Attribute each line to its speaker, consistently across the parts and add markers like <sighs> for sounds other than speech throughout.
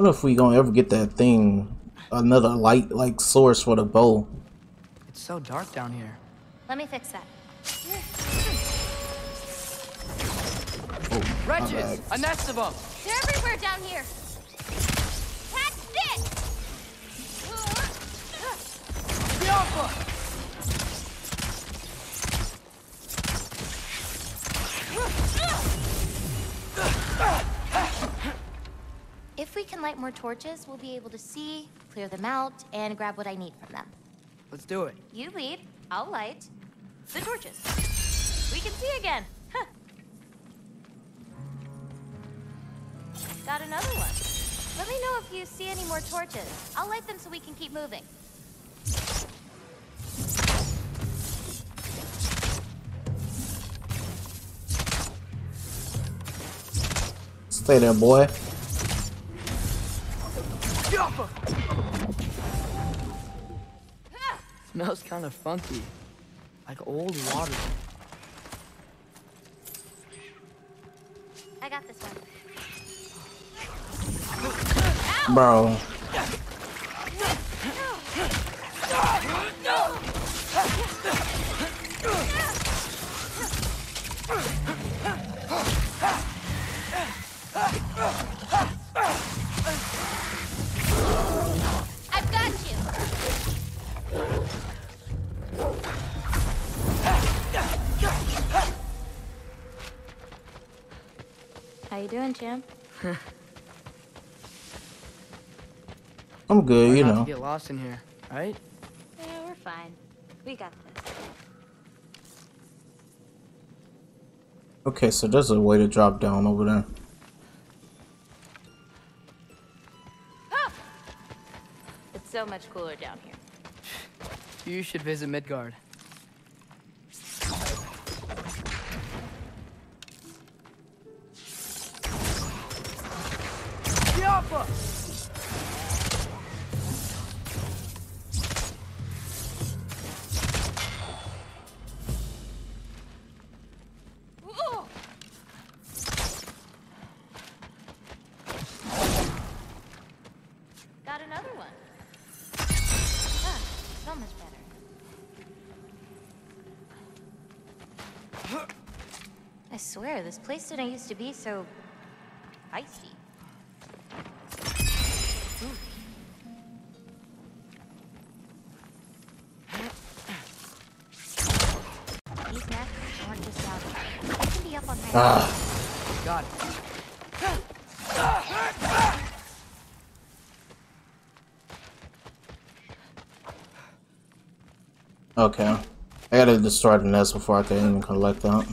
Speaker 1: What if we gonna ever get that thing, another light like source for the bow?
Speaker 2: It's so dark down here.
Speaker 3: Let me fix that.
Speaker 1: Oh,
Speaker 2: Wretches! A nest of them!
Speaker 3: They're everywhere down here. Catch this!
Speaker 2: Bianca!
Speaker 3: If we can light more torches, we'll be able to see, clear them out, and grab what I need from them.
Speaker 2: Let's do it.
Speaker 3: You lead, I'll light the torches. We can see again. Huh. Got another one. Let me know if you see any more torches. I'll light them so we can keep moving.
Speaker 1: Stay there, boy.
Speaker 2: Smells kind of funky. Like old water.
Speaker 3: I got this one.
Speaker 1: Bro.
Speaker 3: How champ? <laughs>
Speaker 1: I'm good, you
Speaker 2: Try not
Speaker 1: know.
Speaker 2: get lost in here, right?
Speaker 3: Yeah, we're fine. We got this.
Speaker 1: Okay, so there's a way to drop down over there. Ah!
Speaker 3: It's so much cooler down here.
Speaker 2: You should visit Midgard.
Speaker 3: This place didn't used to be so feisty. Ooh. These nests aren't just out there. They can be up on high
Speaker 1: Ah,
Speaker 2: Got it.
Speaker 1: okay. I gotta destroy the nest before I can even collect that.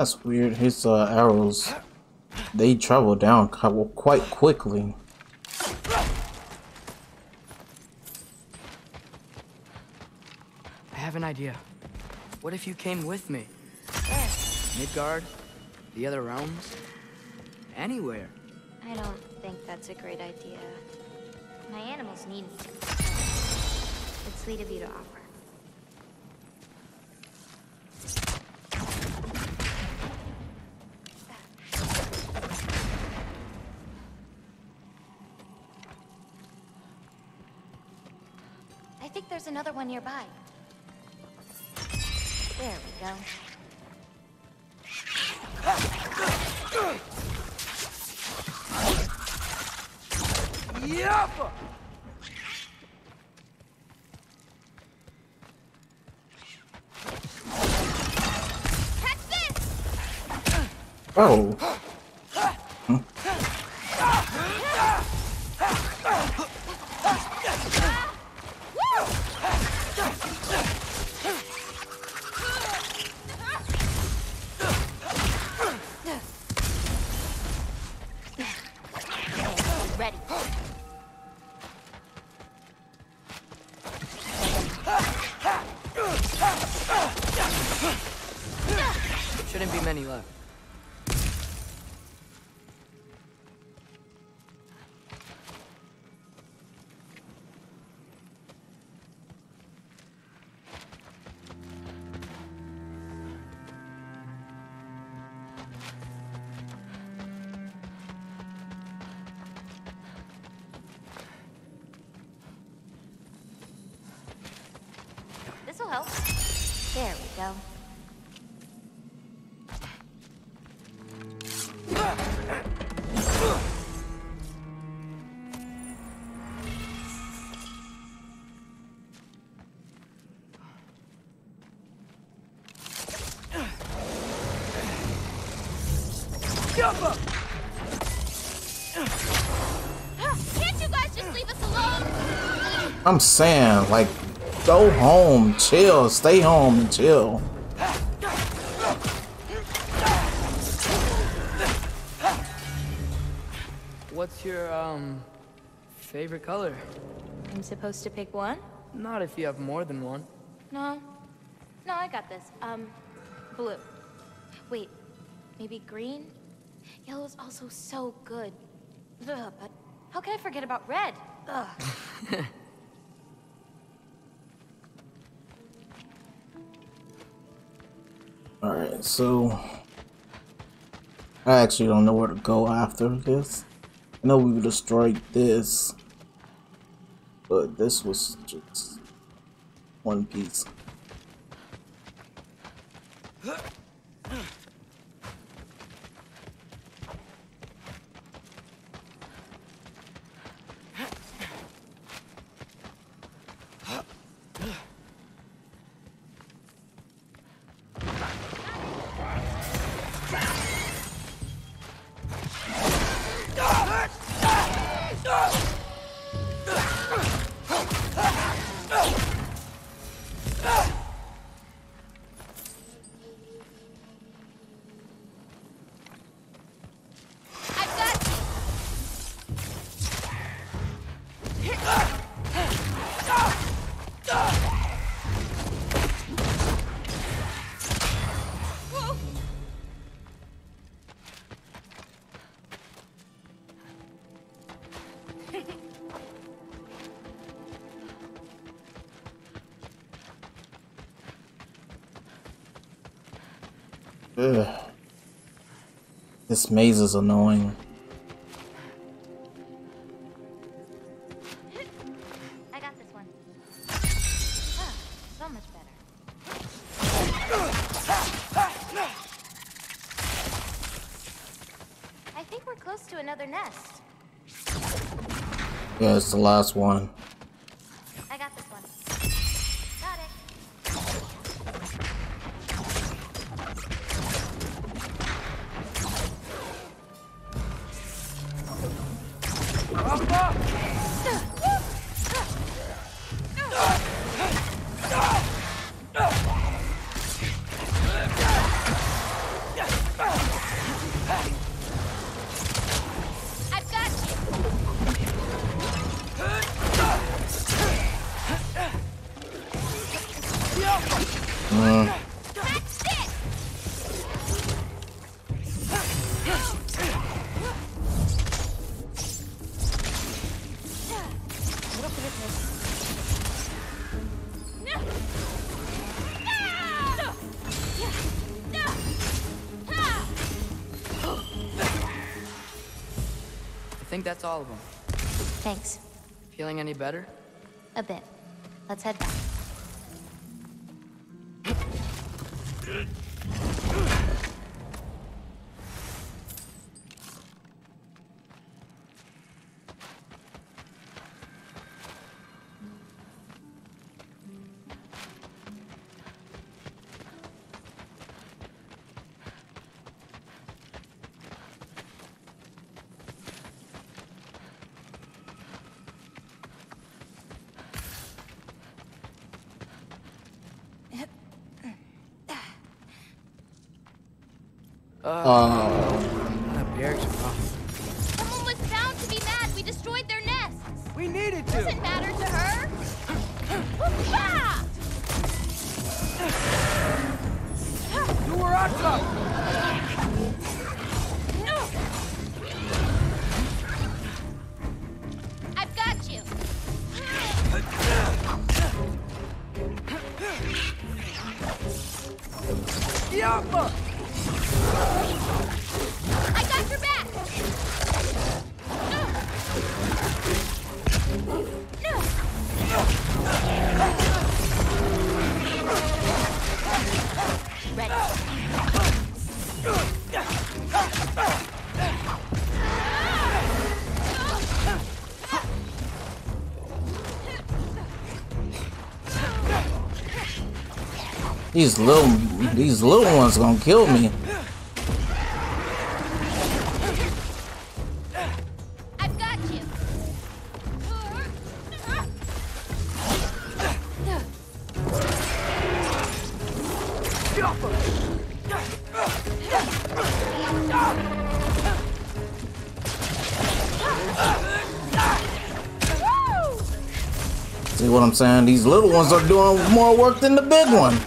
Speaker 1: That's weird. His uh, arrows, they travel down quite quickly.
Speaker 2: I have an idea. What if you came with me?
Speaker 3: Where?
Speaker 2: Midgard? The other realms? Anywhere.
Speaker 3: I don't think that's a great idea. My animals need me. It's sweet of you to offer. I think there's another one nearby. There we go.
Speaker 2: Yep!
Speaker 3: Catch this!
Speaker 1: Oh,
Speaker 3: help. There we go. Can't you guys just leave us alone?
Speaker 1: I'm saying, like, go home, chill, stay home and chill.
Speaker 2: What's your, um, favorite color?
Speaker 3: I'm supposed to pick one?
Speaker 2: Not if you have more than one.
Speaker 3: No. No, I got this. Um, blue. Wait, maybe green? Yellow is also so good. Ugh, but how can I forget about red? Ugh. <laughs>
Speaker 1: Alright, so I actually don't know where to go after this. I know we destroyed this, but this was just one piece. This maze is annoying.
Speaker 3: I got this one. Ah, so much better. I think we're close to another nest.
Speaker 1: Yeah, it's the last one.
Speaker 3: That's
Speaker 2: all of them.
Speaker 3: Thanks.
Speaker 2: Feeling any better?
Speaker 3: A bit. Let's head back.
Speaker 1: Uh, These little, these little ones gonna kill me.
Speaker 3: I've got you.
Speaker 1: See what I'm saying? These little ones are doing more work than the big one.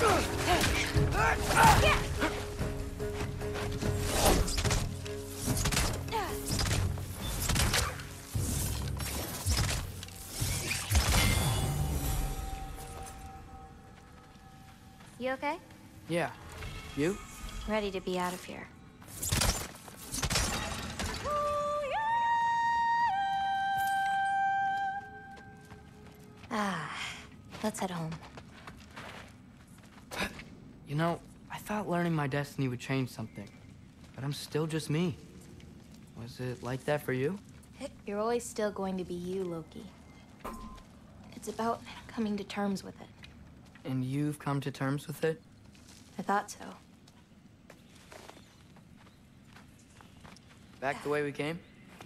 Speaker 2: Yeah. You?
Speaker 3: Ready to be out of here. Ah, let's head home. <sighs>
Speaker 2: You know, I thought learning my destiny would change something. But I'm still just me. Was it like that for you?
Speaker 3: You're always still going to be you, Loki. It's about coming to terms with it.
Speaker 2: And you've come to terms with it?
Speaker 3: I thought so.
Speaker 2: Back the way we came?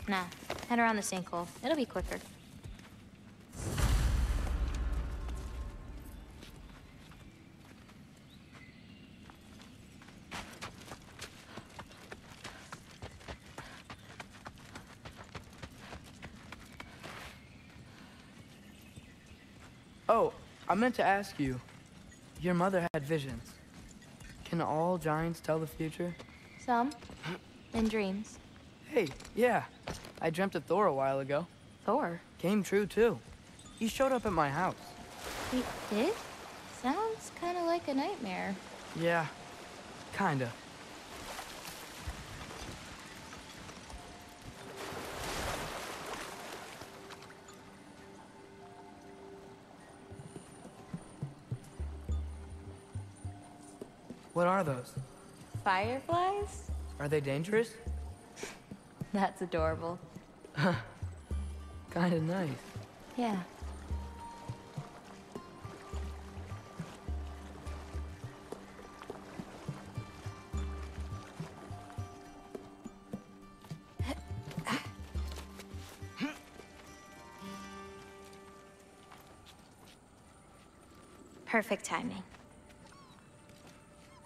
Speaker 3: Nah, head around the sinkhole. It'll be quicker.
Speaker 2: Oh, I meant to ask you. Your mother had visions. Can all giants tell the future?
Speaker 3: Some. In dreams.
Speaker 2: Hey, yeah. I dreamt of Thor a while ago.
Speaker 3: Thor.
Speaker 2: Came true, too. He showed up at my house.
Speaker 3: He did? Sounds kind of like a nightmare.
Speaker 2: Yeah, kinda. What are those?
Speaker 3: Fireflies?
Speaker 2: Are they dangerous? <laughs>
Speaker 3: That's adorable. <laughs>
Speaker 2: Kinda nice.
Speaker 3: Yeah. <laughs> Perfect timing.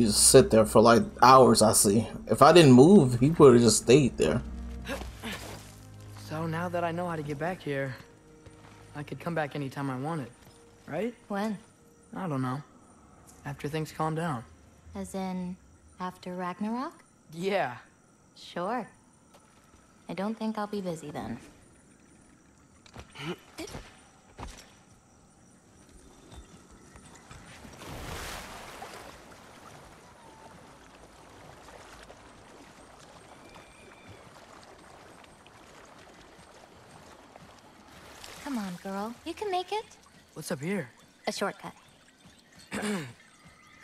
Speaker 1: You just sit there for like hours. I see. If I didn't move, he would have just stayed there.
Speaker 2: So now that I know how to get back here, I could come back anytime I wanted, right?
Speaker 3: When?
Speaker 2: I don't know. After things calm down.
Speaker 3: As in, after Ragnarok?
Speaker 2: Yeah.
Speaker 3: Sure. I don't think I'll be busy then. <laughs> girl. You can make it.
Speaker 2: What's up here?
Speaker 3: A shortcut. <clears throat>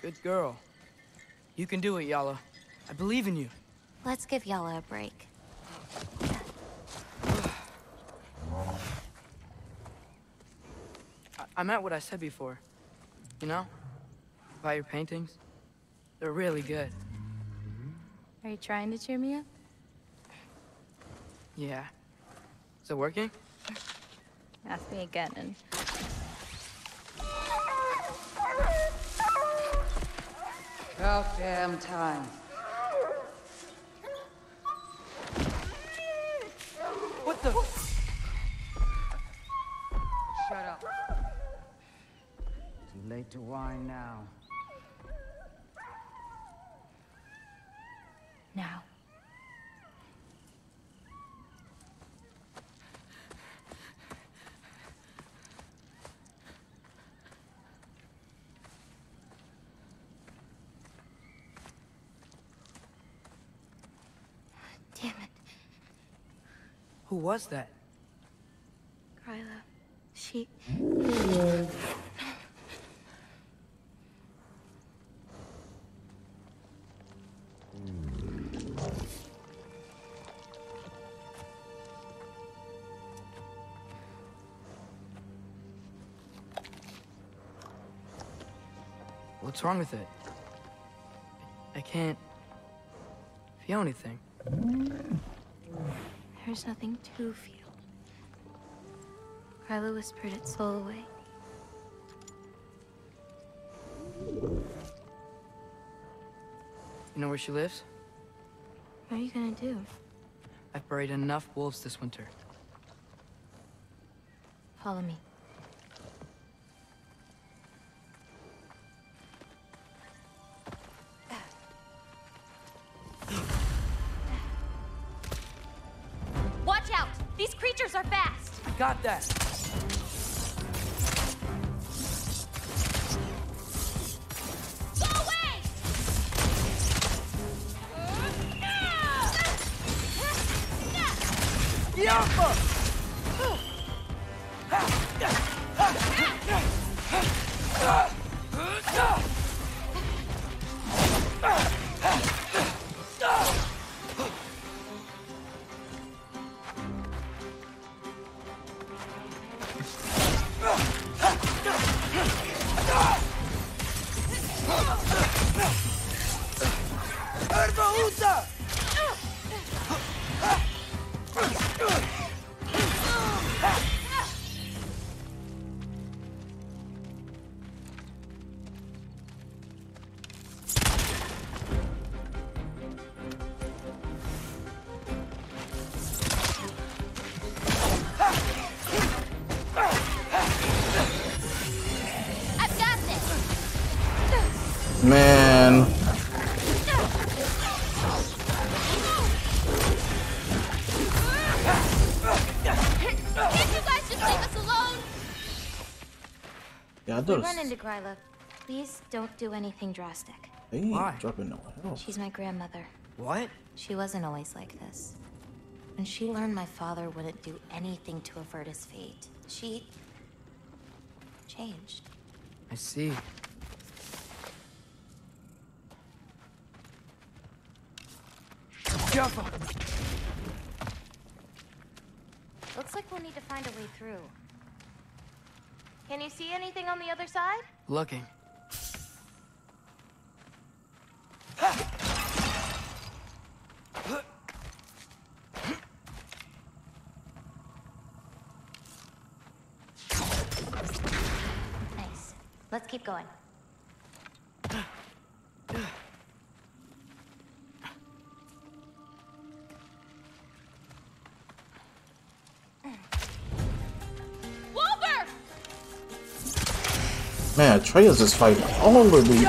Speaker 2: Good girl. You can do it, Yala. I believe in you.
Speaker 3: Let's give Yala a break.
Speaker 2: I, I meant what I said before. You know? About your paintings. They're really good.
Speaker 3: Are you trying to cheer me up?
Speaker 2: Yeah. Is it working?
Speaker 3: Ask me again and...
Speaker 4: About damn time.
Speaker 2: What the?
Speaker 4: Shut up. Too late to whine now.
Speaker 3: Now.
Speaker 2: Was that?
Speaker 3: Gryla. She...
Speaker 2: What's wrong with it? I can't feel anything.
Speaker 3: There's nothing to feel. Gryla whispered its soul away.
Speaker 2: You know where she lives?
Speaker 3: What are you gonna do?
Speaker 2: I've buried enough wolves this winter.
Speaker 3: Follow me.
Speaker 2: Got that!
Speaker 3: Go away! I've
Speaker 1: Yeah, I
Speaker 3: We run into Gryla. Please don't do anything drastic.
Speaker 1: They ain't
Speaker 2: Why?
Speaker 1: dropping no help.
Speaker 3: She's my grandmother.
Speaker 2: What?
Speaker 3: She wasn't always like this. When she learned my father wouldn't do anything to avert his fate, she... changed.
Speaker 2: I see. Careful!
Speaker 3: Looks like we'll need to find a way through. Can you see anything on the other side?
Speaker 2: Looking.
Speaker 3: Nice. Let's keep going.
Speaker 1: Man, Atreus is fighting all of these,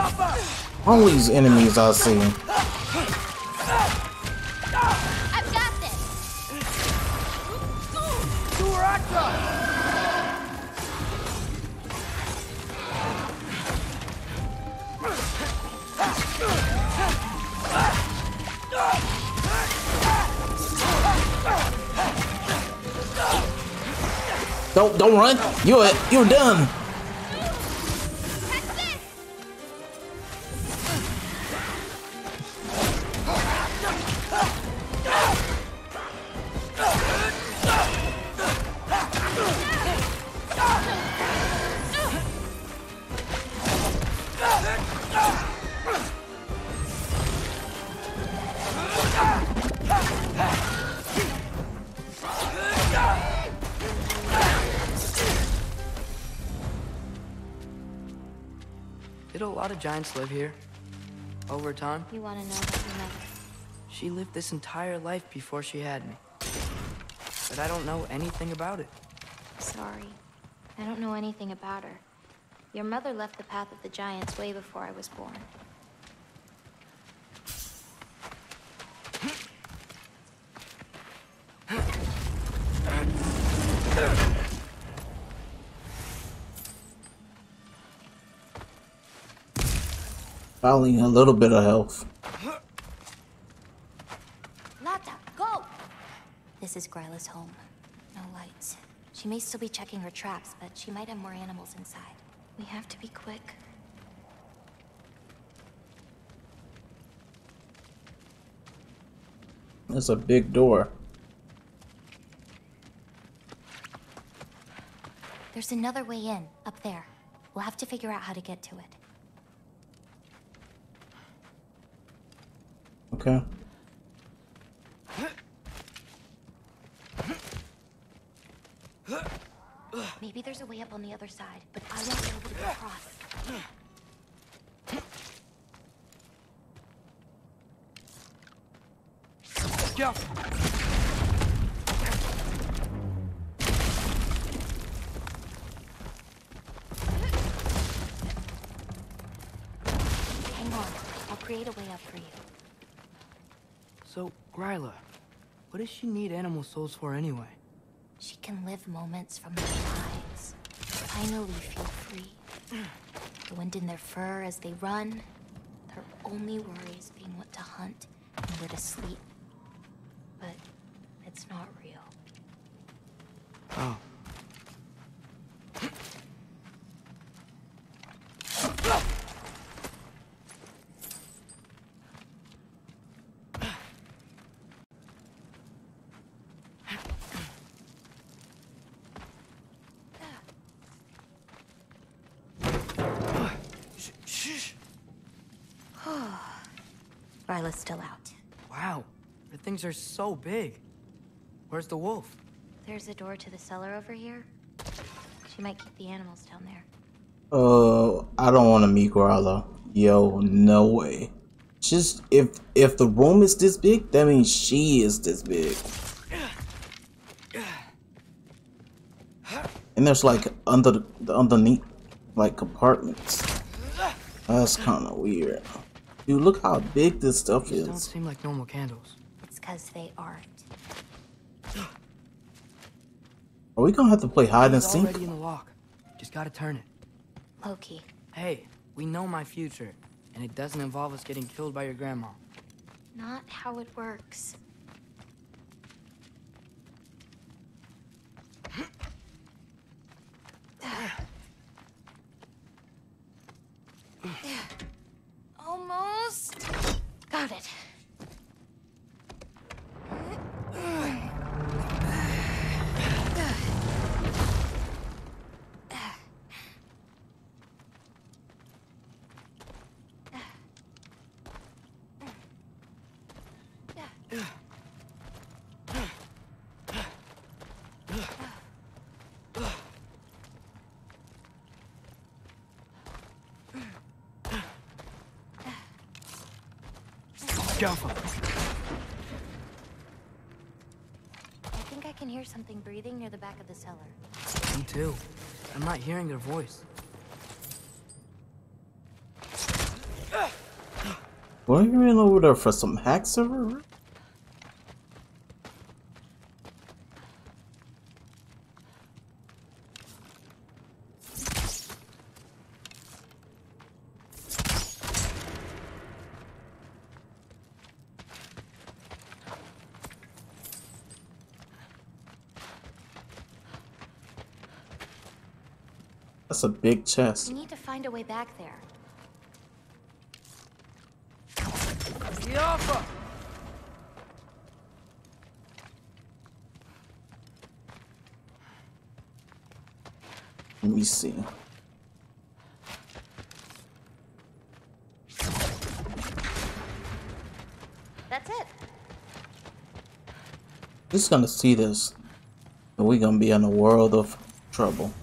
Speaker 1: all these enemies I see.
Speaker 3: I've got this!
Speaker 1: Don't don't run. You're you're done.
Speaker 2: Giants live here? Over time?
Speaker 3: You want to know about your mother?
Speaker 2: She lived this entire life before she had me. But I don't know anything about it.
Speaker 3: Sorry. I don't know anything about her. Your mother left the path of the giants way before I was born. <laughs>
Speaker 1: Finally, a little bit of health.
Speaker 3: Lata, go! This is Gryla's home. No lights. She may still be checking her traps, but she might have more animals inside. We have to be quick.
Speaker 1: That's a big door.
Speaker 3: There's another way in, up there. We'll have to figure out how to get to it.
Speaker 1: Okay.
Speaker 3: Maybe there's a way up on the other side, but I won't be able to get across.
Speaker 2: Go!
Speaker 3: Hang on. I'll create a way up for you.
Speaker 2: So, Gryla, what does she need animal souls for anyway?
Speaker 3: She can live moments from their lives. Finally feel free. The wind in their fur as they run. Their only worries being what to hunt and where to sleep. But it's not real.
Speaker 2: Oh.
Speaker 3: Gryla's still out.
Speaker 2: Wow, the things are so big. Where's the wolf?
Speaker 3: There's a door to the cellar over here. She might keep the animals down there.
Speaker 1: Uh, I don't want to meet Gryla. Yo, no way. Just if if the room is this big, that means she is this big. And there's like under the underneath like compartments. That's kind of weird. Dude, look how big this stuff
Speaker 2: These don't seem like normal candles.
Speaker 3: It's because they aren't.
Speaker 1: Are we gonna have to play hide and
Speaker 2: It's
Speaker 1: seek?
Speaker 2: already in the lock. Just gotta turn it.
Speaker 3: Loki,
Speaker 2: Hey, we know my future, and it doesn't involve us getting killed by your grandma.
Speaker 3: not how it works. Got it.
Speaker 2: Jaffa.
Speaker 3: I think I can hear something breathing near the back of the cellar.
Speaker 2: Me too. I'm not hearing their voice.
Speaker 1: Were you in over there for some hack server? That's a big chest.
Speaker 3: We need to find a way back there.
Speaker 2: Alpha!
Speaker 1: Let me see.
Speaker 3: That's it.
Speaker 1: He's gonna see this. And we're gonna be in a world of trouble.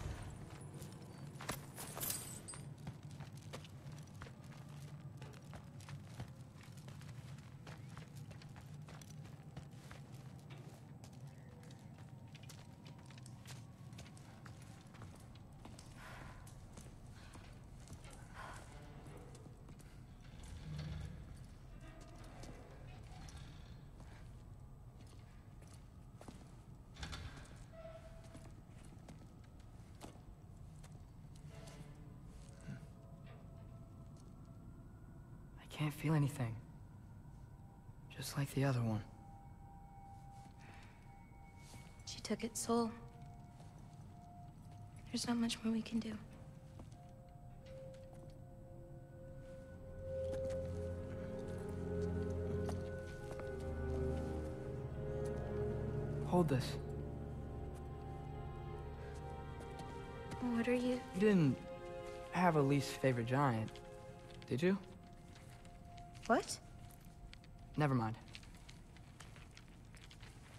Speaker 2: I can't feel anything. Just like the other one.
Speaker 3: She took its soul. There's not much more we can do.
Speaker 2: Hold this.
Speaker 3: What are you?
Speaker 2: You didn't have a least favorite giant, did you?
Speaker 3: What?
Speaker 2: Never mind.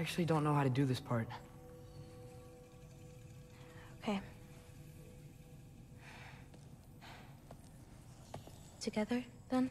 Speaker 2: I actually don't know how to do this part.
Speaker 3: Okay. Together, then?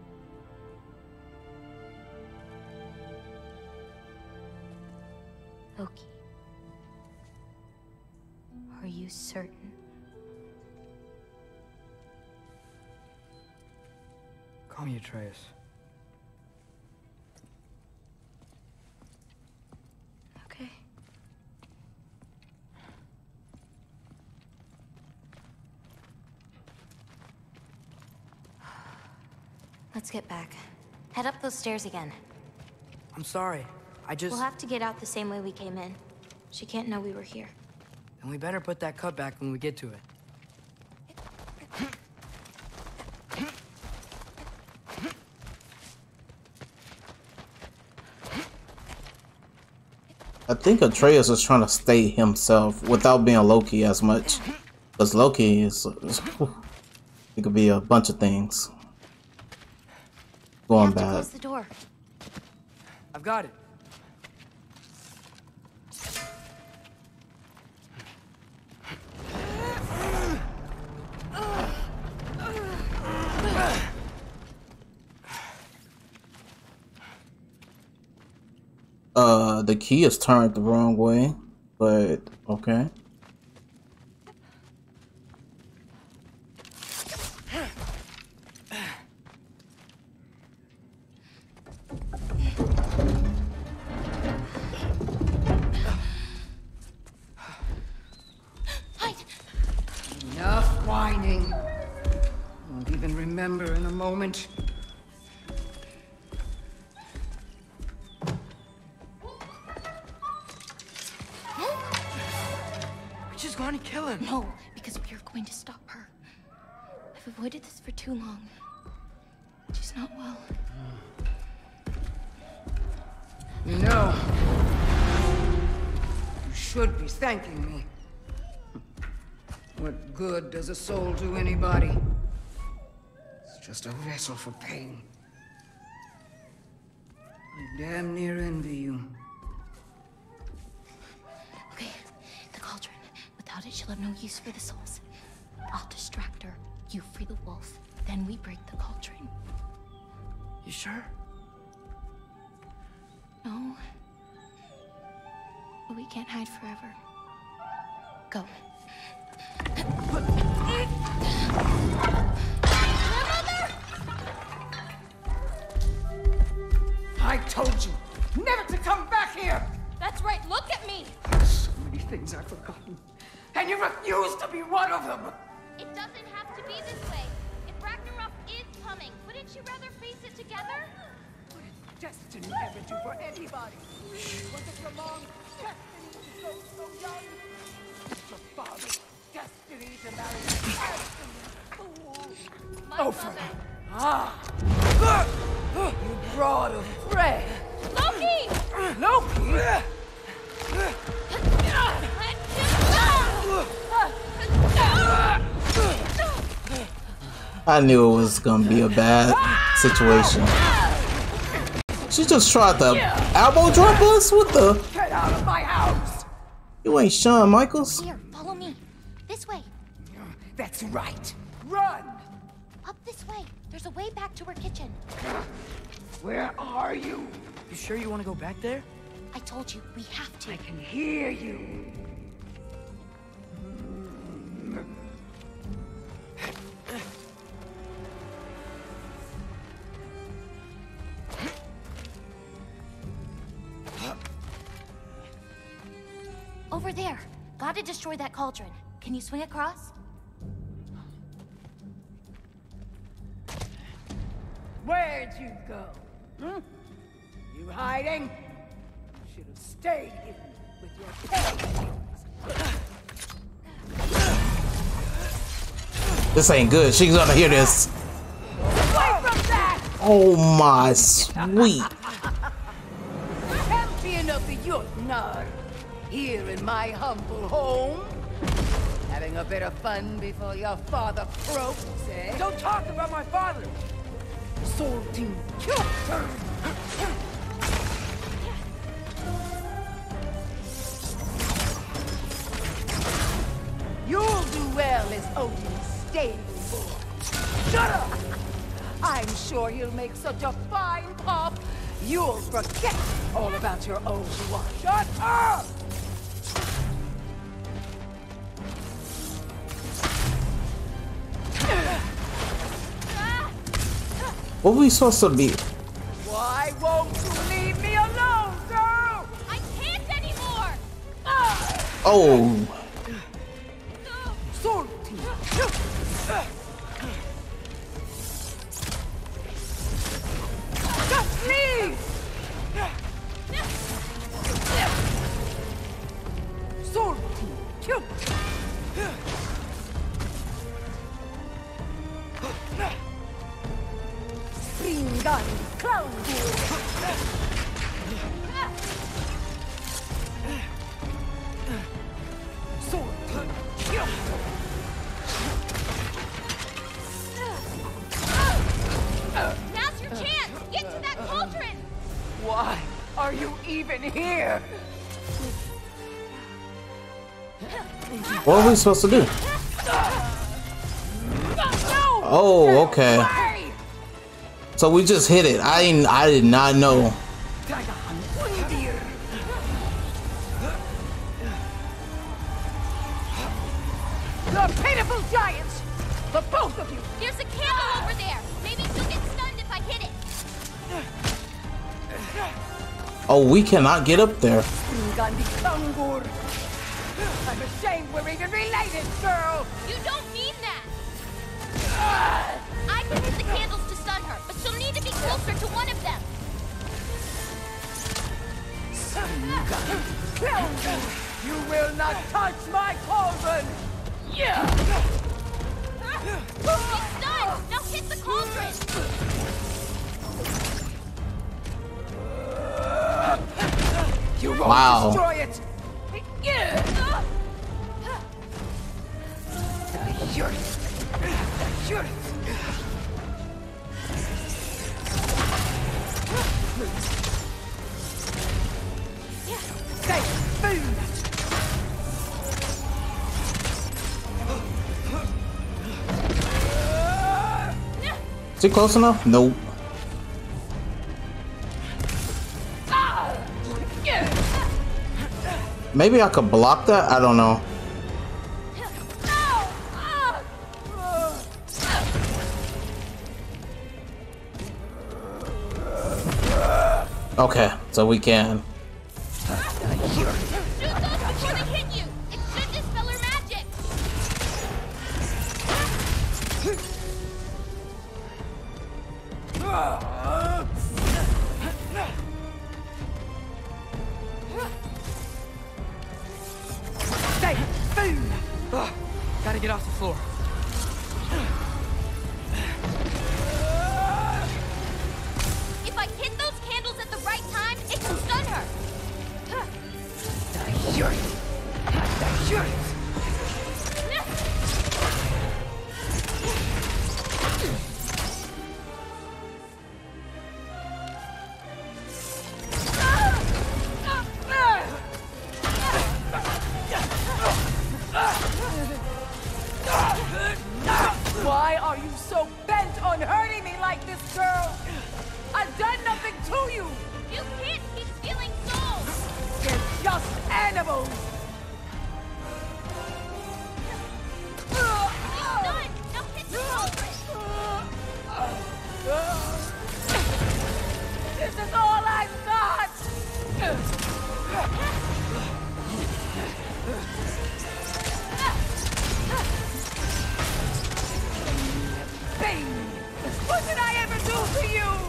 Speaker 3: Loki. Are you certain?
Speaker 2: Call me Atreus.
Speaker 3: Okay. <sighs> Let's get back. Head up those stairs again.
Speaker 2: I'm sorry. I just...
Speaker 3: We'll have to get out the same way we came in. She can't know we were here.
Speaker 2: And we better put that cut back when we get to it.
Speaker 1: I think Atreus is trying to stay himself without being Loki as much. Because Loki is, is it could be a bunch of things going
Speaker 3: have
Speaker 1: bad.
Speaker 3: close the door.
Speaker 2: I've got it.
Speaker 1: The key is turned the wrong way, but okay.
Speaker 4: Enough whining. Won't even remember in a moment.
Speaker 3: Avoided this for too long. She's not well.
Speaker 4: You know, you should be thanking me. What good does a soul do anybody? It's just a vessel for pain. I damn near envy you.
Speaker 3: Okay, the cauldron. Without it, she'll have no use for the souls. I'll distract her. You free the wolf. Then we break the cauldron.
Speaker 2: You sure?
Speaker 3: No. But we can't hide forever. Go.
Speaker 4: I told you never to come back here!
Speaker 3: That's right, look at me!
Speaker 4: So many things I've forgotten. And you refuse to be one of them!
Speaker 3: It doesn't have to be this way. If Ragnarok is coming, wouldn't you rather face it together?
Speaker 4: What did destiny ever do for anybody? Was it your mom's destiny to go so young? Was your father's destiny to marry an absolute fool?
Speaker 3: My
Speaker 4: Oh,
Speaker 3: mother.
Speaker 4: Ah! You brought a prey!
Speaker 3: Loki!
Speaker 4: Loki!
Speaker 1: I knew it was gonna be a bad situation. She just tried to elbow drop us? What the?
Speaker 4: Get out of my house!
Speaker 1: You ain't Shawn Michaels?
Speaker 3: Here, follow me. This way.
Speaker 4: That's right. Run!
Speaker 3: Up this way. There's a way back to her kitchen.
Speaker 4: Where are you?
Speaker 2: You sure you want to go back there?
Speaker 3: I told you, we have to.
Speaker 4: I can hear you.
Speaker 3: Over there. Gotta destroy that cauldron. Can you swing across?
Speaker 4: Where'd you go? Hmm? You hiding? Should have stayed hidden with your tail.
Speaker 1: This ain't good. She's gonna hear this.
Speaker 4: Away from that!
Speaker 1: Oh my sweet. <laughs>
Speaker 4: Champion of the Jotnar, here in my humble home. Having a bit of fun before your father croaks, eh? Don't talk about my father! Sorting Kjotr! You'll do well as Odin's stable boy. Shut up! I'm sure he'll make such a fine pop, you'll forget all about your old one. Shut up!
Speaker 1: What were we supposed to be?
Speaker 4: Why won't you leave me alone, girl?
Speaker 3: I can't anymore!
Speaker 1: Oh,
Speaker 4: Sorting.
Speaker 1: what are we supposed to do? Oh, okay. So we just hit it. I didn't, I did not know.
Speaker 4: Giants! The both of you!
Speaker 3: There's a candle over there! Maybe you'll get stunned if I hit it!
Speaker 1: Oh, we cannot get up there.
Speaker 4: Gandhi Kangur! I'm ashamed we're even related, girl!
Speaker 3: You don't mean that. I can hit the candles to stun her, but she'll need to be closer to one of them.
Speaker 4: You will not touch my cauldron! Yeah!
Speaker 3: She's stunned. Now hit the cauldron.
Speaker 4: You won't
Speaker 1: Wow.
Speaker 4: destroy Say, food!
Speaker 1: Is it close enough? Nope. Maybe I could block that? I don't know. Okay, so we can.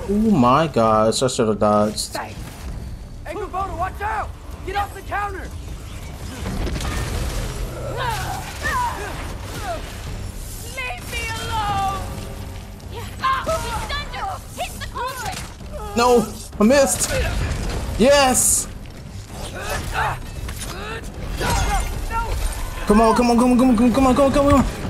Speaker 1: Oh my gosh, I should have dodged.
Speaker 4: Hey, Kubota, watch out! Get off the counter! Leave me alone!
Speaker 3: She stunned her. Hit the cauldron.
Speaker 1: No, I missed. Yes. Come on, come on, come on, come on, come on, come on, come on, come on.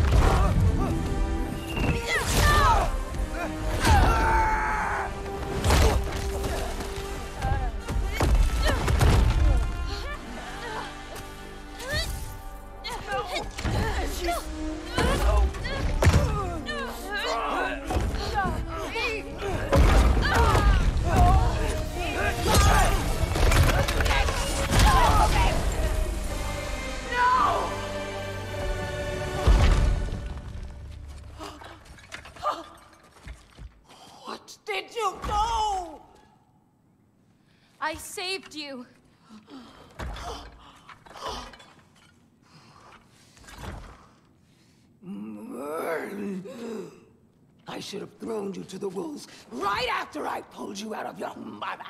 Speaker 4: Should have thrown you to the wolves right after I pulled you out of your mother.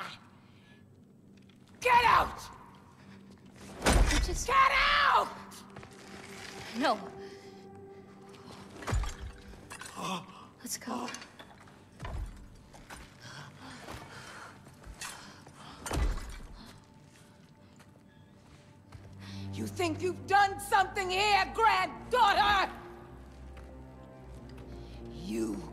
Speaker 4: Get out!
Speaker 3: I just
Speaker 4: Get out!
Speaker 3: no. Let's go.
Speaker 4: You think you've done something here, granddaughter? You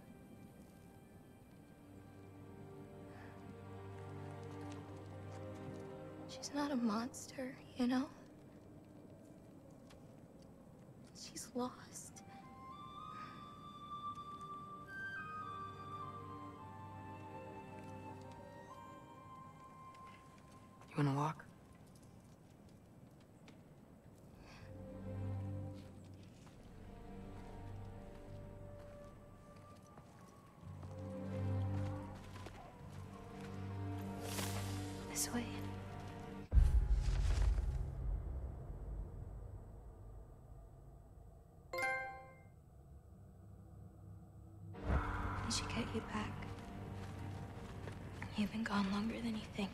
Speaker 3: Not a monster, you know? She's lost.
Speaker 2: You wanna walk?
Speaker 3: I should get you back. You've been gone longer than you think.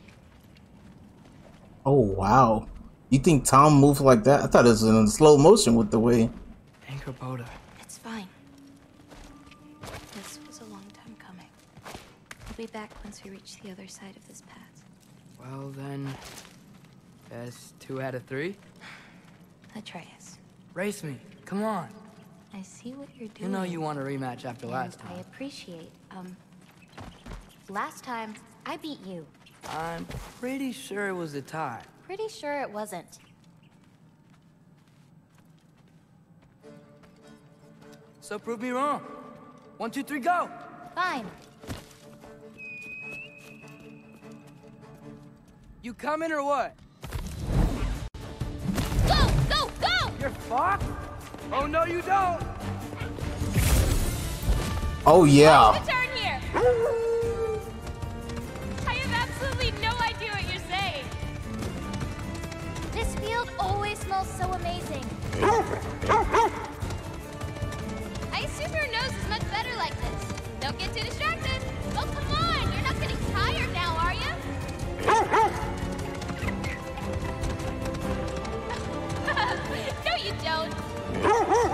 Speaker 1: Oh wow. You think Tom moved like that? I thought it was in slow motion with the way.
Speaker 2: Angrboda.
Speaker 3: It's fine. This was a long time coming. I'll be back once we reach the other side of this path.
Speaker 2: Well then... That's two out of three?
Speaker 3: Atreus,
Speaker 2: Race me. Come on.
Speaker 3: I see what you're doing.
Speaker 2: You know you want a rematch after
Speaker 3: and
Speaker 2: last time.
Speaker 3: I appreciate, um... Last time, I beat you.
Speaker 2: I'm pretty sure it was a tie.
Speaker 3: Pretty sure it wasn't.
Speaker 2: So prove me wrong. One, two, three, go!
Speaker 3: Fine.
Speaker 2: You coming or what?
Speaker 3: Go! Go! Go!
Speaker 2: You're fucked? Oh no you don't!
Speaker 1: Oh yeah.
Speaker 3: Turn here! I have absolutely no idea what you're saying. This field always smells so amazing. I assume your nose is much better like this. Don't get too distracted. Oh, come on! You're not getting tired now, are you? <laughs> no, you don't. Woo-hoo!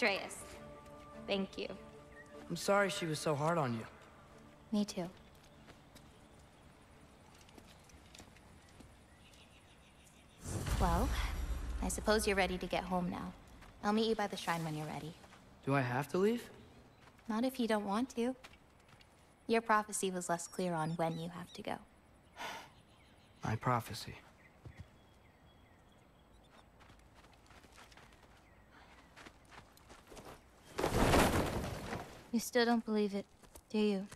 Speaker 3: Atreus. Thank you.
Speaker 2: I'm sorry she was so hard on you.
Speaker 3: Me too. Well, I suppose you're ready to get home now. I'll meet you by the shrine when you're ready.
Speaker 2: Do I have to leave?
Speaker 3: Not if you don't want to. Your prophecy was less clear on when you have to go. <sighs>
Speaker 2: My prophecy.
Speaker 3: You still don't believe it, do you?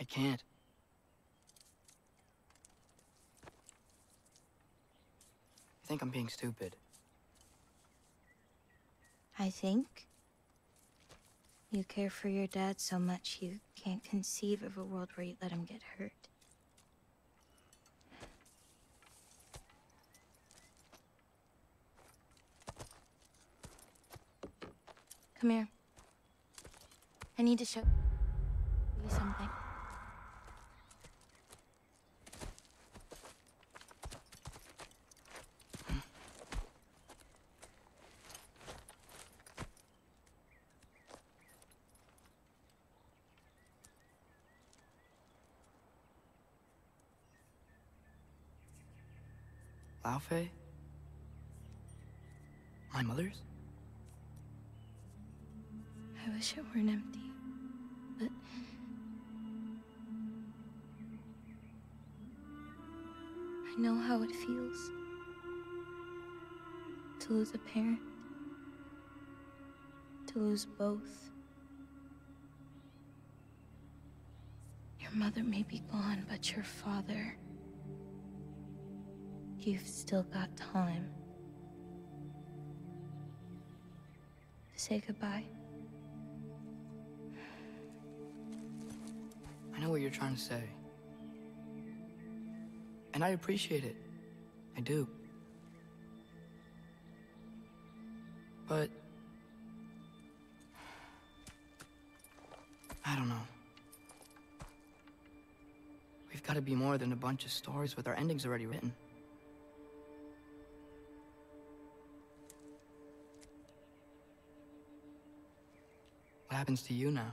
Speaker 2: I can't. I think I'm being stupid.
Speaker 3: I think. You care for your dad so much you can't conceive of a world where you let him get hurt. Come here. I need to show you something.
Speaker 2: Laufey? My mother's?
Speaker 3: I wish it weren't empty, but I know how it feels to lose a parent, to lose both. Your mother may be gone, but your father... You've still got time. To say goodbye.
Speaker 2: What you're trying to say. And I appreciate it. I do. But... I don't know. We've got to be more than a bunch of stories with our endings already written. What happens to you now?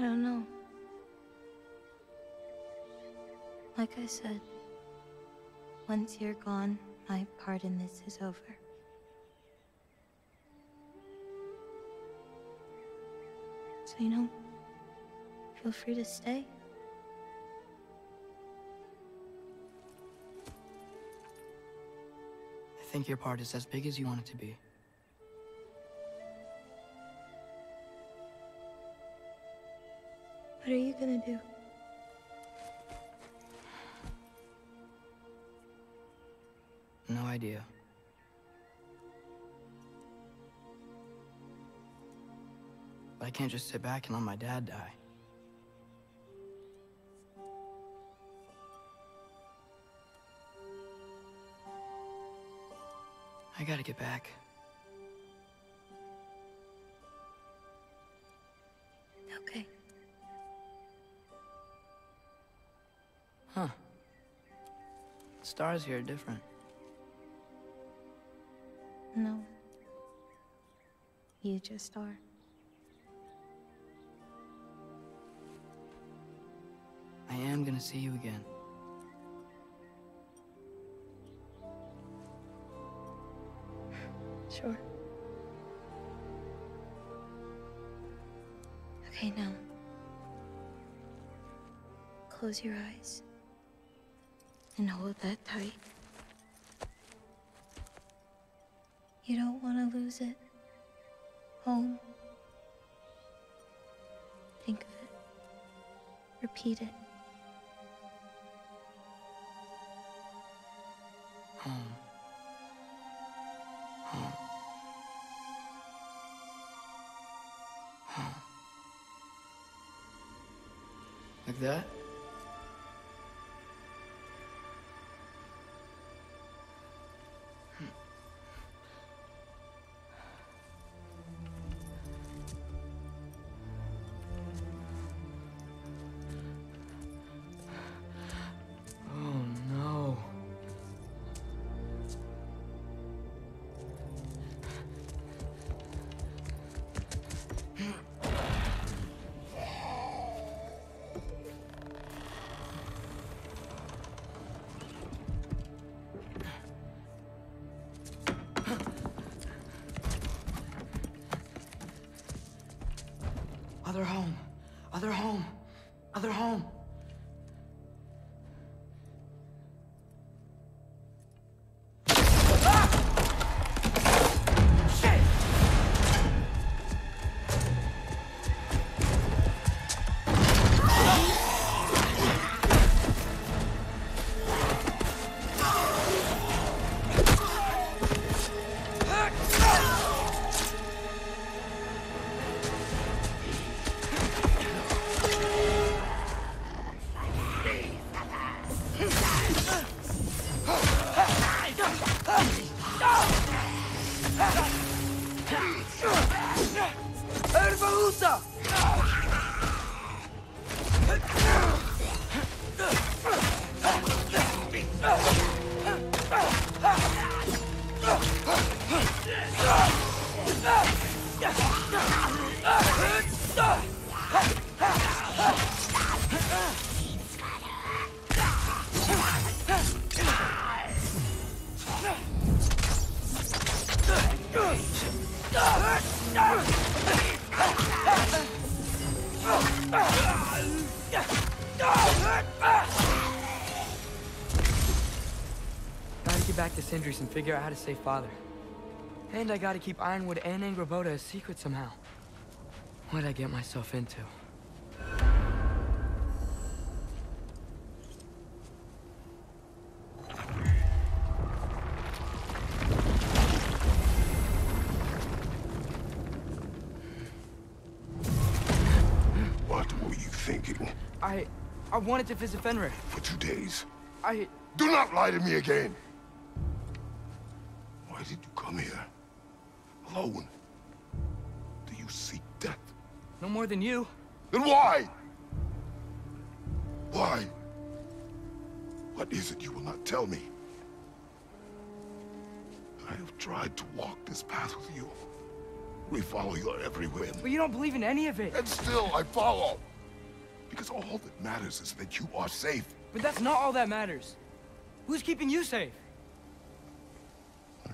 Speaker 3: I don't know. Like I said, once you're gone, my part in this is over. So, you know, feel free to stay.
Speaker 2: I think your part is as big as you want it to be.
Speaker 3: What are you gonna do?
Speaker 2: No idea. But I can't just sit back and let my dad die. I gotta get back. Stars here are different.
Speaker 3: No. You just are.
Speaker 2: I am gonna see you again.
Speaker 3: Sure. Okay, now. Close your eyes. And hold that tight. You don't want to lose it. Home. Think of it. Repeat it.
Speaker 2: Figure out how to save Father. And I gotta keep Ironwood and Angrboda a secret somehow. What'd I get myself into?
Speaker 5: What were you thinking?
Speaker 2: I... I wanted to visit Fenrir.
Speaker 5: For two days?
Speaker 2: I...
Speaker 5: Do not lie to me again! Why did come here? Alone? Do you seek death?
Speaker 2: No more than you.
Speaker 5: Then why? Why? What is it you will not tell me? I have tried to walk this path with you. We follow your every whim.
Speaker 2: But you don't believe in any of it.
Speaker 5: And still, I follow. Because all that matters is that you are safe.
Speaker 2: But that's not all that matters. Who's keeping you safe?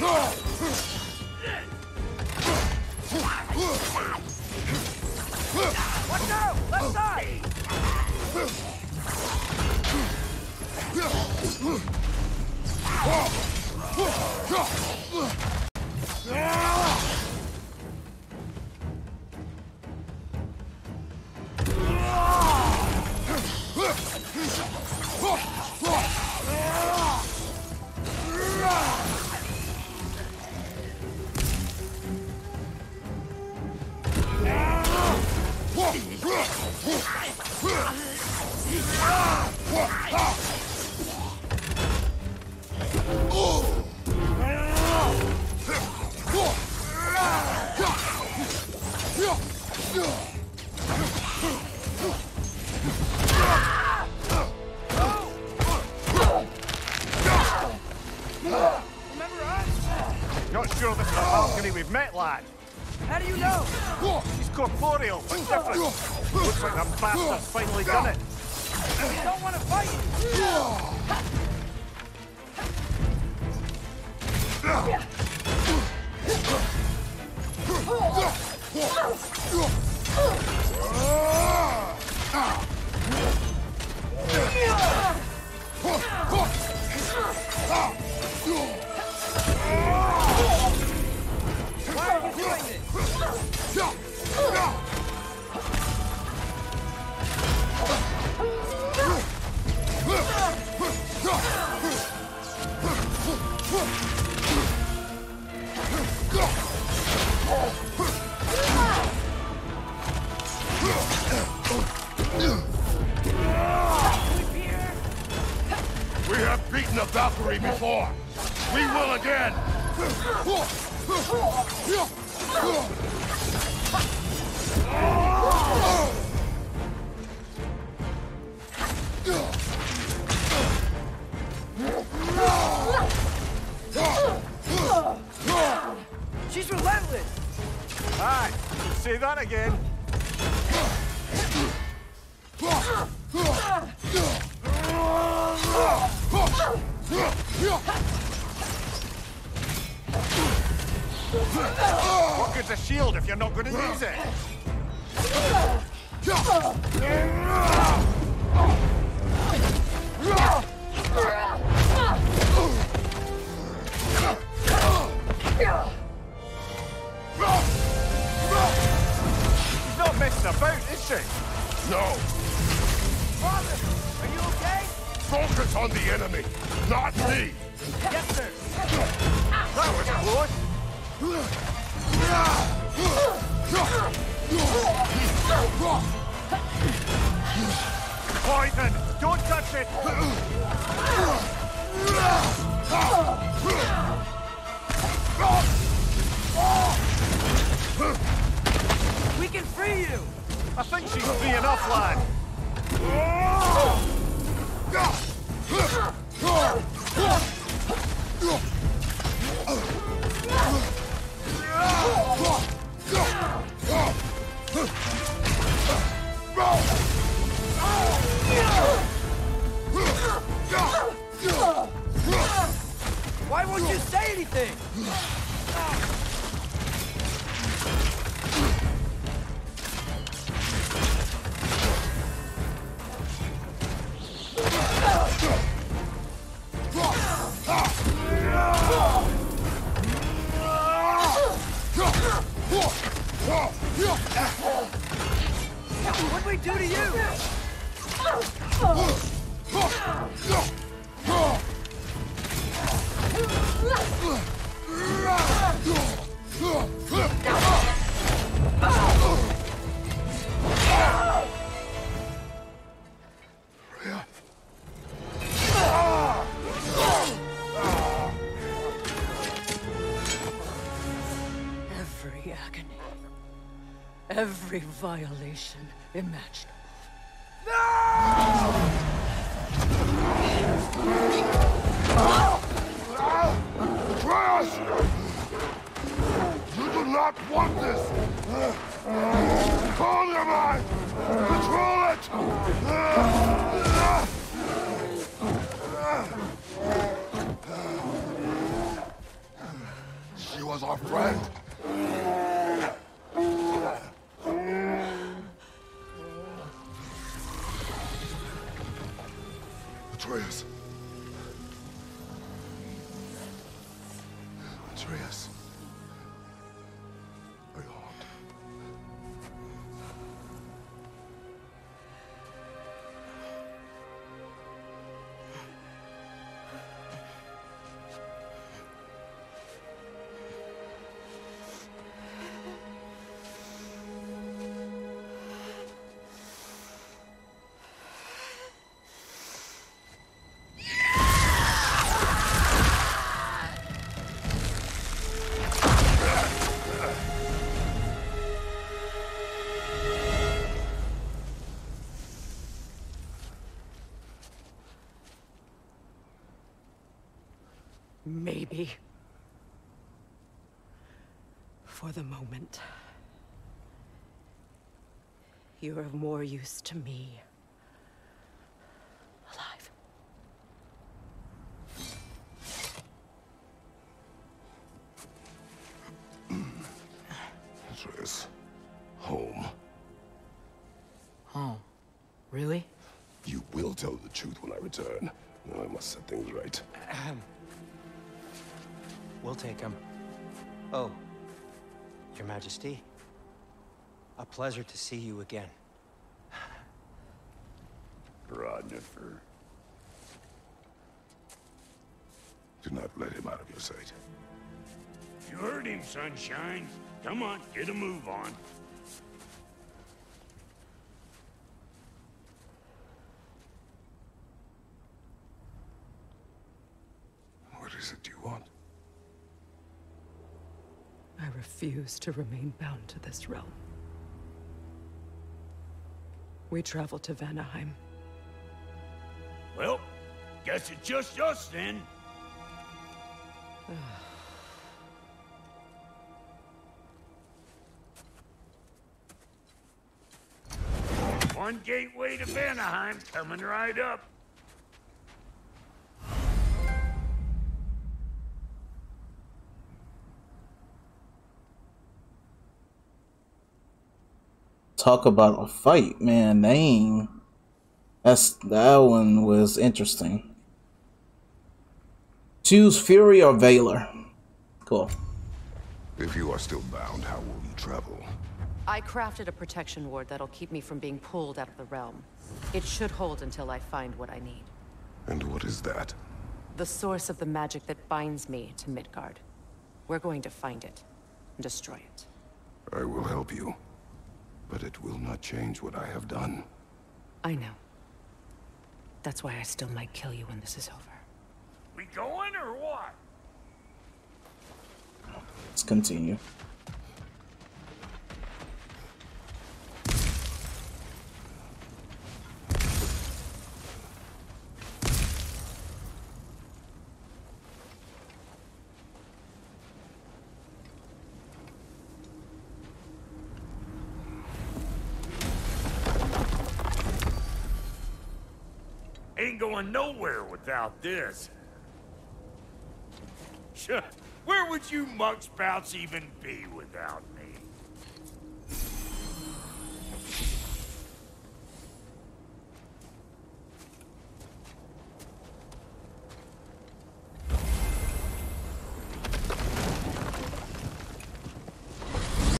Speaker 2: Watch out! Left side! Remember
Speaker 6: I think be free enough,
Speaker 4: violation.
Speaker 5: Atreus.
Speaker 4: The moment. You're of more use to me.
Speaker 7: Pleasure to see you again.
Speaker 5: Rodnifer. Do not let him out of your sight.
Speaker 8: You heard him, Sunshine. Come on, get a move on.
Speaker 5: What is it you want?
Speaker 4: I refuse to remain bound to this realm. We travel to Vanaheim.
Speaker 8: Well, guess it's just us then. One gateway to Vanaheim coming right up.
Speaker 1: Talk about a fight, man. Dang. That's that one was interesting. Choose Fury or Valor. Cool.
Speaker 5: If you are still bound, how will you travel?
Speaker 9: I crafted a protection ward that'll keep me from being pulled out of the realm. It should hold until I find what I need.
Speaker 5: And what is that?
Speaker 9: The source of the magic that binds me to Midgard. We're going to find it and destroy it.
Speaker 5: I will help you. But it will not change what I have done.
Speaker 9: I know. That's why I still might kill you when this is over.
Speaker 8: We going or what?
Speaker 1: Let's continue.
Speaker 8: Nowhere without this. Where would you muckspouts even be without me?